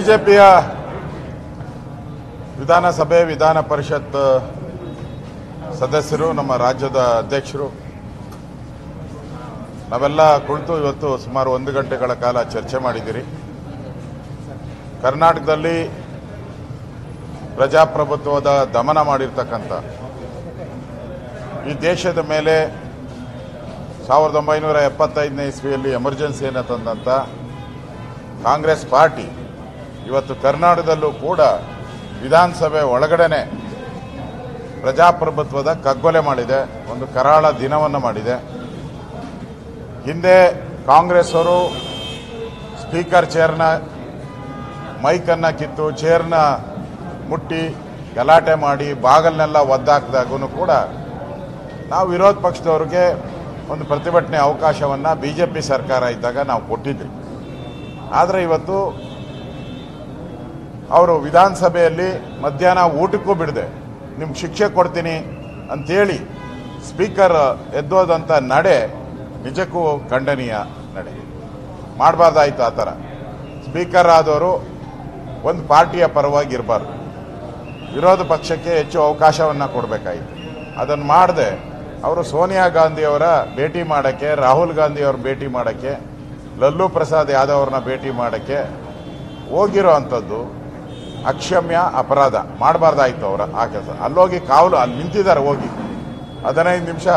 ಬಿಜೆಪಿಯ ವಿಧಾನಸಭೆ, ವಿಧಾನ ಪರಿಷತ್ ಸದಸ್ಯರು, ನಮ್ಮ ರಾಜ್ಯದ ಅಧ್ಯಕ್ಷರು. ನಾವೆಲ್ಲ ಕುಳಿತು ಇವತ್ತು ಸುಮಾರು ಒಂದು ಗಂಟೆಗಳ ಕಾಲ ಚರ್ಚೆ ಮಾಡಿದ್ದೀರಿ. ಕರ್ನಾಟಕದಲ್ಲಿ ಪ್ರಜಾಪ್ರಭುತ್ವದ ದಮನ ಮಾಡಿರ್ತಕ್ಕಂಥ ಈ ದೇಶದ ಮೇಲೆ ಸಾವಿರದ ಒಂಬೈನೂರ ಎಪ್ಪತ್ತೈದನೇ ಇಸ್ವಿಯಲ್ಲಿ ಎಮರ್ಜೆನ್ಸಿಯನ್ನು ತಂದಂಥ ಕಾಂಗ್ರೆಸ್ ಪಾರ್ಟಿ ಇವತ್ತು ಕರ್ನಾಟಕದಲ್ಲೂ ಕೂಡ ವಿಧಾನಸಭೆ ಒಳಗಡೆನೆ ಪ್ರಜಾಪ್ರಭುತ್ವದ ಕಗ್ಗೊಲೆ ಮಾಡಿದೆ, ಒಂದು ಕರಾಳ ದಿನವನ್ನು ಮಾಡಿದೆ. ಹಿಂದೆ ಕಾಂಗ್ರೆಸ್ ಅವರು ಸ್ಪೀಕರ್ ಚೇರ್ನ ಮೈಕನ್ನು ಕಿತ್ತು, ಚೇರ್ನ ಮುಟ್ಟಿ, ಗಲಾಟೆ ಮಾಡಿ, ಬಾಗಲ್ನೆಲ್ಲ ಒದ್ದಾಕಿದಾಗೂ ಕೂಡ ನಾವು ವಿರೋಧ ಪಕ್ಷದವ್ರಿಗೆ ಒಂದು ಪ್ರತಿಭಟನೆ ಅವಕಾಶವನ್ನು ಬಿ ಜೆ ಪಿ ಸರ್ಕಾರ ಇದ್ದಾಗ ನಾವು ಕೊಟ್ಟಿದ್ವಿ. ಆದರೆ ಇವತ್ತು ಅವರು ವಿಧಾನಸಭೆಯಲ್ಲಿ ಮಧ್ಯಾಹ್ನ ಊಟಕ್ಕೂ ಬಿಡದೆ, ನಿಮ್ಗೆ ಶಿಕ್ಷೆ ಕೊಡ್ತೀನಿ ಅಂತೇಳಿ ಸ್ಪೀಕರ್ ಎದ್ದೋದಂಥ ನಡೆ ನಿಜಕ್ಕೂ ಖಂಡನೀಯ ನಡೆ. ಮಾಡಬಾರ್ದಾಯ್ತು ಆ ಥರ. ಸ್ಪೀಕರ್ ಆದವರು ಒಂದು ಪಾರ್ಟಿಯ ಪರವಾಗಿ ಇರಬಾರ್ದು ವಿರೋಧ ಪಕ್ಷಕ್ಕೆ ಹೆಚ್ಚು ಅವಕಾಶವನ್ನು ಕೊಡಬೇಕಾಯಿತು. ಅದನ್ನು ಮಾಡದೆ ಅವರು ಸೋನಿಯಾ ಗಾಂಧಿಯವರ ಭೇಟಿ ಮಾಡೋಕ್ಕೆ, ರಾಹುಲ್ ಗಾಂಧಿಯವ್ರ ಭೇಟಿ ಮಾಡೋಕ್ಕೆ, ಲಲ್ಲೂ ಪ್ರಸಾದ್ ಯಾದವ್ರನ್ನ ಭೇಟಿ ಮಾಡೋಕ್ಕೆ ಹೋಗಿರೋ ಅಂಥದ್ದು ಅಕ್ಷಮ್ಯ ಅಪರಾಧ ಮಾಡಬಾರ್ದಾಯ್ತು ಅವರ ಆ ಕೆಲಸ. ಅಲ್ಲೋಗಿ ಕಾವಲು ಅಲ್ಲಿ ನಿಂತಿದ್ದಾರೆ, ಹೋಗಿ. ಹದಿನೈದು ನಿಮಿಷ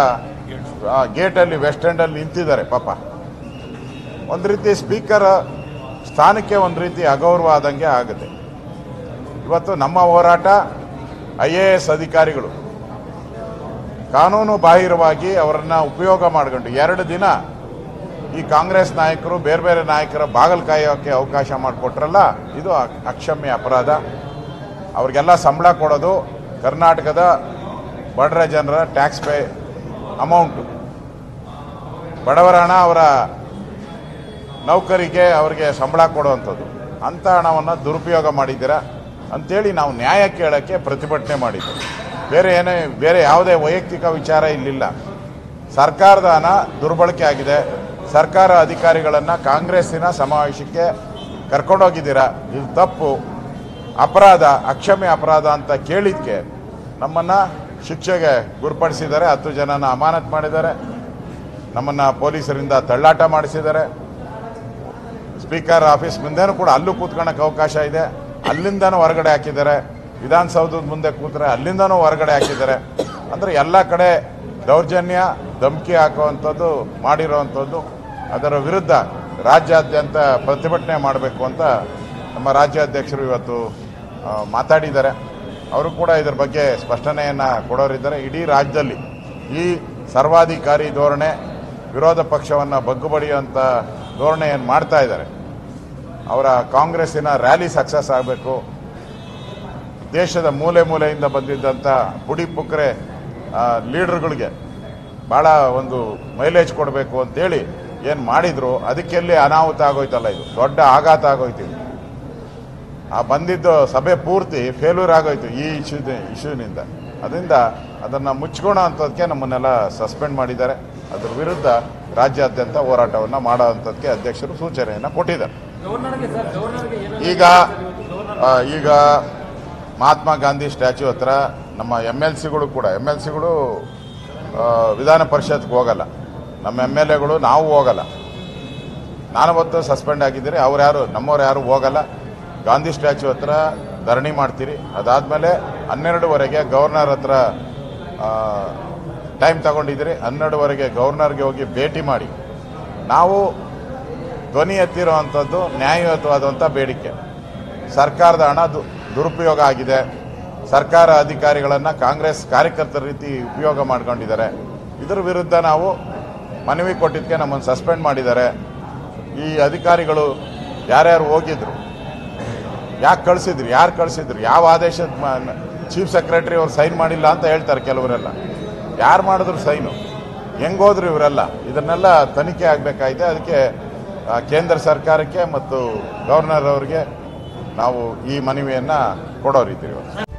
ಗೇಟಲ್ಲಿ ವೆಸ್ಟ್ ಎಂಡಲ್ಲಿ ನಿಂತಿದ್ದಾರೆ ಪಾಪ. ಒಂದು ರೀತಿ ಸ್ಪೀಕರ್ ಸ್ಥಾನಕ್ಕೆ ಒಂದು ರೀತಿ ಅಗೌರವ ಆದಂಗೆ ಆಗುತ್ತೆ. ಇವತ್ತು ನಮ್ಮ ಹೋರಾಟ ಐ ಎ ಎಸ್ ಅಧಿಕಾರಿಗಳು. ಕಾನೂನು ಬಾಹಿರವಾಗಿ ಅವರನ್ನು ಉಪಯೋಗ ಮಾಡ್ಕೊಂಡು ಎರಡು ದಿನ ಈ ಕಾಂಗ್ರೆಸ್ ನಾಯಕರು ಬೇರೆ ಬೇರೆ ನಾಯಕರ ಬಾಗಲ್ ಕಾಯೋಕ್ಕೆ ಅವಕಾಶ ಮಾಡಿಕೊಟ್ರಲ್ಲ, ಇದು ಅಕ್ಷಮ್ಯ ಅಪರಾಧ. ಅವ್ರಿಗೆಲ್ಲ ಸಂಬಳ ಕೊಡೋದು ಕರ್ನಾಟಕದ ಬಡರ ಜನರ ಟ್ಯಾಕ್ಸ್ ಪೇ ಅಮೌಂಟು ಬಡವರ ಹಣ ಅವರ ನೌಕರಿಗೆ ಅವರಿಗೆ ಸಂಬಳ ಕೊಡುವಂಥದ್ದು. ಅಂಥ ಹಣವನ್ನು ದುರುಪಯೋಗ ಮಾಡಿದ್ದೀರಾ ಅಂಥೇಳಿ ನಾವು ನ್ಯಾಯ ಕೇಳೋಕ್ಕೆ ಪ್ರತಿಭಟನೆ ಮಾಡಿದ್ದೆವು ಬೇರೆ ಏನೇ, ಬೇರೆ ಯಾವುದೇ ವೈಯಕ್ತಿಕ ವಿಚಾರ ಇಲ್ಲಿಲ್ಲ. ಸರ್ಕಾರದ ಹಣ ದುರ್ಬಳಕೆ ಆಗಿದೆ. ಸರ್ಕಾರ ಅಧಿಕಾರಿಗಳನ್ನು ಕಾಂಗ್ರೆಸ್ಸಿನ ಸಮಾವೇಶಕ್ಕೆ ಕರ್ಕೊಂಡೋಗಿದ್ದೀರಾ? ಇದು ತಪ್ಪು. ಅಪರಾಧ, ಅಕ್ಷಮ್ಯ ಅಪರಾಧ ಅಂತ ಕೇಳಿದ್ಕೆ ನಮ್ಮನ್ನು ಶಿಕ್ಷೆಗೆ ಗುರುಪಡಿಸಿದ್ದಾರೆ. ಹತ್ತು ಜನನ ಅಮಾನತ್ ಮಾಡಿದ್ದಾರೆ. ನಮ್ಮನ್ನು ಪೊಲೀಸರಿಂದ ತಳ್ಳಾಟ ಮಾಡಿಸಿದ್ದಾರೆ. ಸ್ಪೀಕರ್ ಆಫೀಸ್ ಮುಂದೆನೂ ಕೂಡ ಅಲ್ಲೂ ಕೂತ್ಕೊಳ್ಳೋಕೆ ಅವಕಾಶ ಇದೆ. ಅಲ್ಲಿಂದನೂ ಹೊರಗಡೆ ಹಾಕಿದ್ದಾರೆ. ವಿಧಾನಸೌಧದ ಮುಂದೆ ಕೂತ್ರೆ ಅಲ್ಲಿಂದನೂ ಹೊರಗಡೆ ಹಾಕಿದ್ದಾರೆ. ಅಂದರೆ ಎಲ್ಲ ಕಡೆ ದೌರ್ಜನ್ಯ, ಧಮಕಿ ಹಾಕುವಂಥದ್ದು, ಮಾಡಿರೋವಂಥದ್ದು ಅದರ ವಿರುದ್ಧ ರಾಜ್ಯಾದ್ಯಂತ ಪ್ರತಿಭಟನೆ ಮಾಡಬೇಕು ಅಂತ ನಮ್ಮ ರಾಜ್ಯಾಧ್ಯಕ್ಷರು ಇವತ್ತು ಮಾತಾಡಿದ್ದಾರೆ. ಅವರು ಕೂಡ ಇದರ ಬಗ್ಗೆ ಸ್ಪಷ್ಟನೆಯನ್ನು ಕೊಡೋರಿದ್ದಾರೆ. ಇಡೀ ರಾಜ್ಯದಲ್ಲಿ ಈ ಸರ್ವಾಧಿಕಾರಿ ಧೋರಣೆ, ವಿರೋಧ ಪಕ್ಷವನ್ನು ಬಗ್ಗುಬಡಿಯುವಂಥ ಧೋರಣೆಯನ್ನು ಮಾಡ್ತಾ ಇದ್ದಾರೆ. ಅವರ ಕಾಂಗ್ರೆಸ್ಸಿನ ರ್ಯಾಲಿ ಸಕ್ಸಸ್ ಆಗಬೇಕು. ದೇಶದ ಮೂಲೆ ಮೂಲೆಯಿಂದ ಬಂದಿದ್ದಂಥ ಪುಡಿ ಪುಕ್ರೆ ಲೀಡರ್ಗಳಿಗೆ ಭಾಳ ಒಂದು ಮೈಲೇಜ್ ಕೊಡಬೇಕು ಅಂತೇಳಿ ಏನು ಮಾಡಿದ್ರು ಅದಕ್ಕೆಲ್ಲಿ ಅನಾಹುತ ಆಗೋಯ್ತಲ್ಲ ಇದು. ದೊಡ್ಡ ಆಘಾತ ಆಗೋಯ್ತು ಆ ಬಂದಿದ್ದು ಸಭೆ ಪೂರ್ತಿ ಫೇಲ್ಯೂರ್ ಆಗೋಯ್ತು ಈ ಇಶ್ಯೂ ಇಶ್ಯೂನಿಂದ ಅದರಿಂದ ಅದನ್ನು ಮುಚ್ಕೋಣ ಅಂತದಕ್ಕೆ ನಮ್ಮನ್ನೆಲ್ಲ ಸಸ್ಪೆಂಡ್ ಮಾಡಿದ್ದಾರೆ. ಅದರ ವಿರುದ್ಧ ರಾಜ್ಯಾದ್ಯಂತ ಹೋರಾಟವನ್ನು ಮಾಡೋ ಅಧ್ಯಕ್ಷರು ಸೂಚನೆಯನ್ನು ಕೊಟ್ಟಿದ್ದಾರೆ. ಈಗ ಈಗ ಮಹಾತ್ಮ ಗಾಂಧಿ ಸ್ಟ್ಯಾಚ್ಯೂ ಹತ್ರ ನಮ್ಮ ಎಂ ಎಲ್ ಸಿಗಳು ಕೂಡ ಎಂ ಎಲ್ ಸಿಗಳು ವಿಧಾನ ಪರಿಷತ್ಗೆ ಹೋಗಲ್ಲ. ನಮ್ಮ ಎಂ ಎಲ್ ಎಗಳು ನಾವು ಹೋಗಲ್ಲ. ನಾನು ಅವತ್ತು ಸಸ್ಪೆಂಡ್ ಆಗಿದ್ದೀರಿ ಅವ್ರು ಯಾರು, ನಮ್ಮವ್ರು ಯಾರು ಹೋಗಲ್ಲ. ಗಾಂಧಿ ಸ್ಟ್ಯಾಚ್ಯೂ ಹತ್ರ ಧರಣಿ ಮಾಡ್ತೀರಿ. ಅದಾದಮೇಲೆ ಹನ್ನೆರಡುವರೆಗೆ ಗವರ್ನರ್ ಹತ್ರ ಟೈಮ್ ತಗೊಂಡಿದ್ದೀರಿ. ಹನ್ನೆರಡುವರೆಗೆ ಗವರ್ನರ್ಗೆ ಹೋಗಿ ಭೇಟಿ ಮಾಡಿ. ನಾವು ಧ್ವನಿ ಎತ್ತಿರೋ ಅಂಥದ್ದು ನ್ಯಾಯಯುತವಾದಂಥ ಬೇಡಿಕೆ. ಸರ್ಕಾರದ ಹಣ ದುರುಪಯೋಗ ಆಗಿದೆ. ಸರ್ಕಾರ ಅಧಿಕಾರಿಗಳನ್ನು ಕಾಂಗ್ರೆಸ್ ಕಾರ್ಯಕರ್ತರ ರೀತಿ ಉಪಯೋಗ ಮಾಡ್ಕೊಂಡಿದ್ದಾರೆ. ಇದರ ವಿರುದ್ಧ ನಾವು ಮನವಿ ಕೊಟ್ಟಿದ್ದಕ್ಕೆ ನಮ್ಮನ್ನು ಸಸ್ಪೆಂಡ್ ಮಾಡಿದ್ದಾರೆ. ಈ ಅಧಿಕಾರಿಗಳು ಯಾರ್ಯಾರು ಹೋಗಿದ್ರು, ಯಾಕೆ ಕಳಿಸಿದ್ರು, ಯಾರು ಕಳಿಸಿದ್ರು, ಯಾವ ಆದೇಶದ ಚೀಫ್ ಸೆಕ್ರೆಟರಿ ಅವ್ರು ಸೈನ್ ಮಾಡಿಲ್ಲ ಅಂತ ಹೇಳ್ತಾರೆ ಕೆಲವರೆಲ್ಲ. ಯಾರು ಮಾಡಿದ್ರು ಸೈನು? ಹೆಂಗೋದ್ರು ಇವರೆಲ್ಲ? ಇದನ್ನೆಲ್ಲ ತನಿಖೆ ಆಗಬೇಕಾಗಿದೆ ಅದಕ್ಕೆ ಕೇಂದ್ರ ಸರ್ಕಾರಕ್ಕೆ ಮತ್ತು ಗವರ್ನರ್ ಅವರಿಗೆ ನಾವು ಈ ಮನವಿಯನ್ನು ಕೊಡೋರಿದ್ದೀವಿ. ಇವತ್ತು